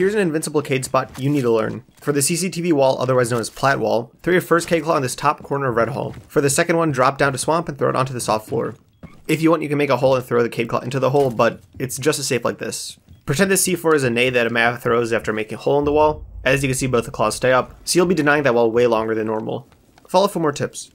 Here's an invincible Kaid spot you need to learn. For the CCTV wall, otherwise known as plat wall, throw your first K claw in this top corner of Red Hall. For the second one, drop down to Swamp and throw it onto the soft floor. If you want, you can make a hole and throw the Kaid Claw into the hole, but it's just as safe like this. Pretend this C4 is a nade that a Mav throws after making a hole in the wall. As you can see, both the claws stay up, so you'll be denying that wall way longer than normal. Follow for more tips.